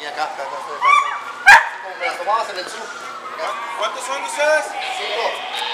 Y acá, acá, acá, acá. Como me las tomabas en el sur. ¿Cuántos son ustedes? Cinco.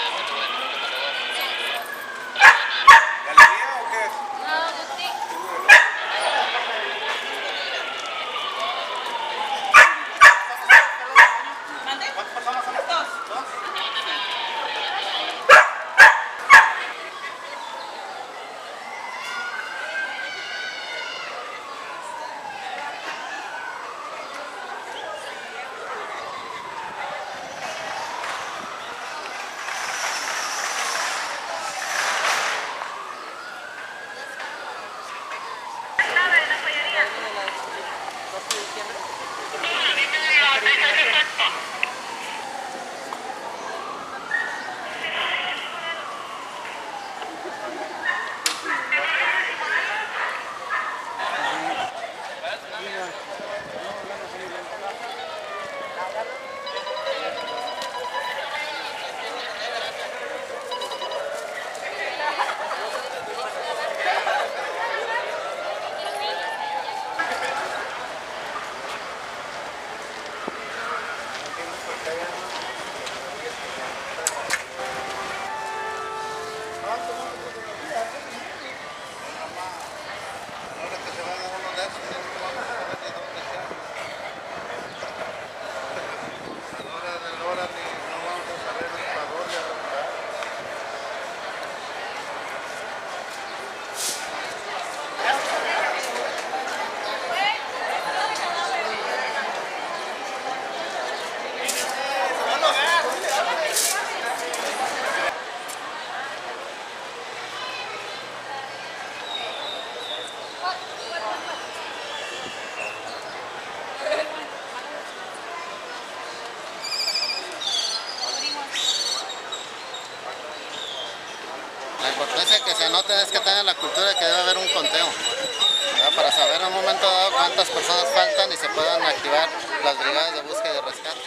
La importancia que se anote es que tengan la cultura que debe haber un conteo, para saber en un momento dado cuántas personas faltan y se puedan activar las brigadas de búsqueda y rescate.